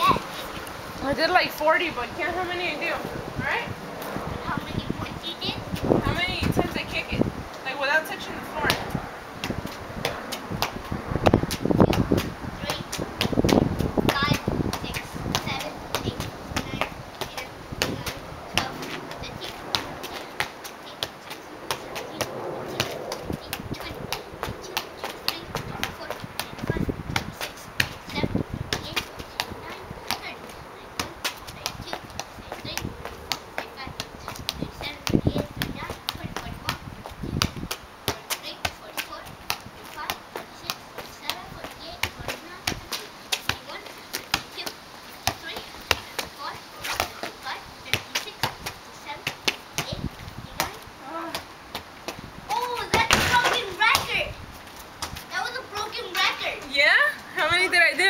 I did like 40, but count how many I do. にてない。